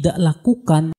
tidak lakukan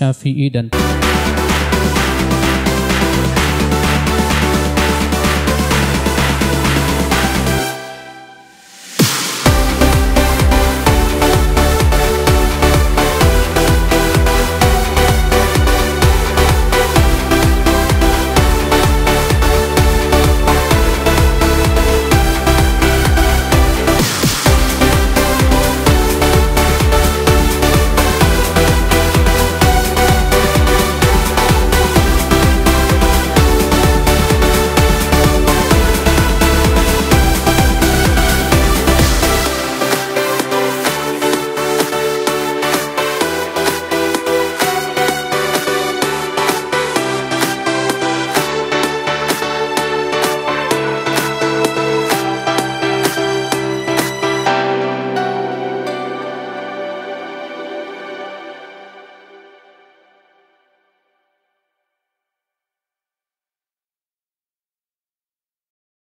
Syafi'i dan